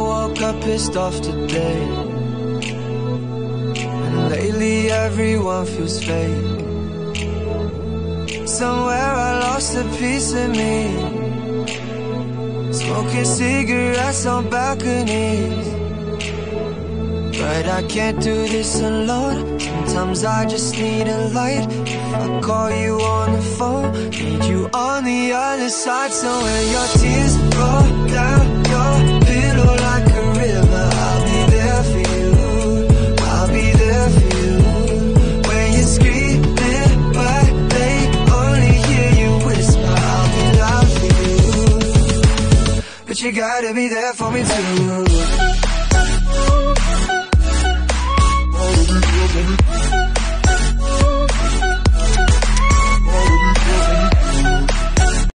woke up pissed off today. And lately everyone feels fake. Somewhere I lost a piece of me. Smoking cigarettes on balconies. But I can't do this alone. Sometimes I just need a light. I call you on the phone, need you on the other side. So when your tears But you gotta be there for me too.